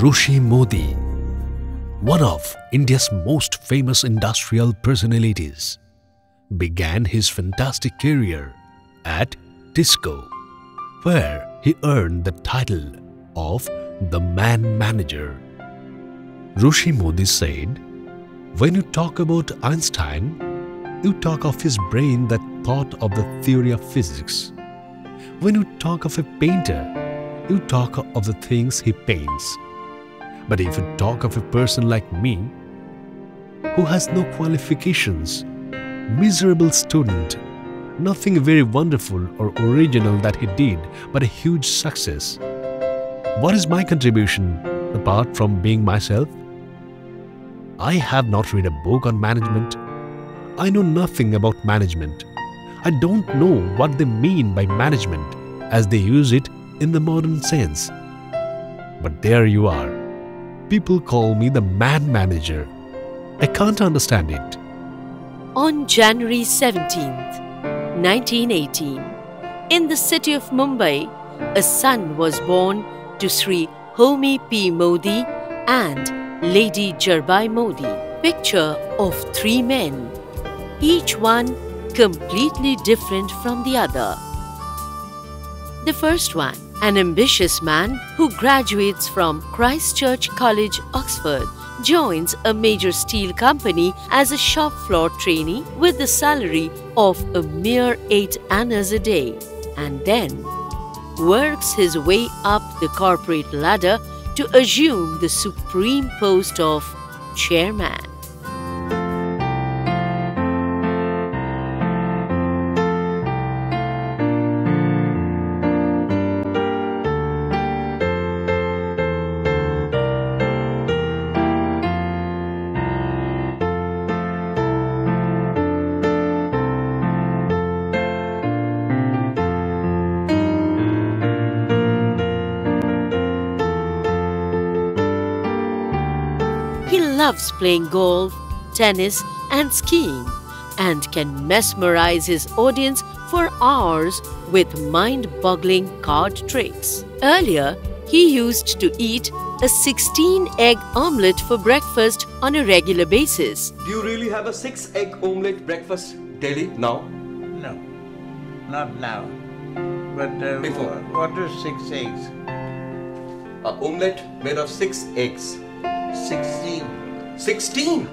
Russi Mody, one of India's most famous industrial personalities, began his fantastic career at Tisco, where he earned the title of the Man Manager. Russi Mody said, When you talk about Einstein, you talk of his brain that thought of the theory of physics. When you talk of a painter, you talk of the things he paints. But if you talk of a person like me, who has no qualifications, miserable student, nothing very wonderful or original that he did, but a huge success, what is my contribution apart from being myself? I have not read a book on management. I know nothing about management. I don't know what they mean by management as they use it in the modern sense. But there you are. People call me the man manager. I can't understand it. On January 17th, 1918, in the city of Mumbai, a son was born to Sri Homi P. Mody and Lady Jerbai Mody. Picture of three men, each one completely different from the other. The first one, an ambitious man who graduates from Christ Church College, Oxford, joins a major steel company as a shop floor trainee with the salary of a mere 8 annas a day and then works his way up the corporate ladder to assume the supreme post of chairman. He loves playing golf, tennis, and skiing and can mesmerize his audience for hours with mind boggling card tricks. Earlier, he used to eat a 16 egg omelette for breakfast on a regular basis. Do you really have a six egg omelette breakfast daily now? No, not now. But uh, Before. what is six eggs? An omelette made of six eggs. Sixteen. 16!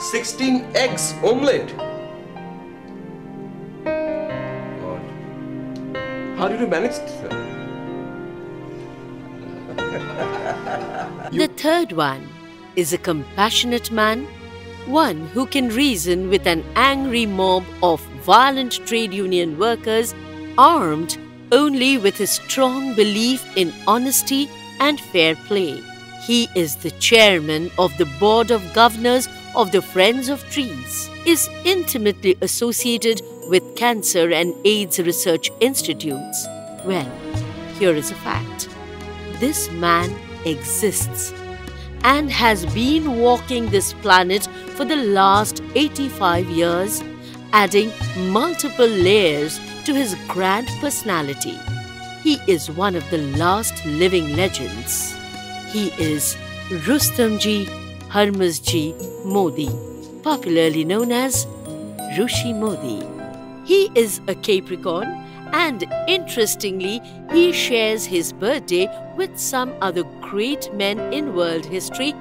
16 eggs omelette! God. How did you manage it, sir? The third one is a compassionate man, one who can reason with an angry mob of violent trade union workers armed only with his strong belief in honesty and fair play. He is the chairman of the board of governors of the Friends of Trees, is intimately associated with cancer and AIDS research institutes. Well, here is a fact. This man exists and has been walking this planet for the last 85 years, adding multiple layers to his grand personality. He is one of the last living legends. He is Rustomji Hormusji Mody, popularly known as Russi Mody. He is a Capricorn and interestingly, he shares his birthday with some other great men in world history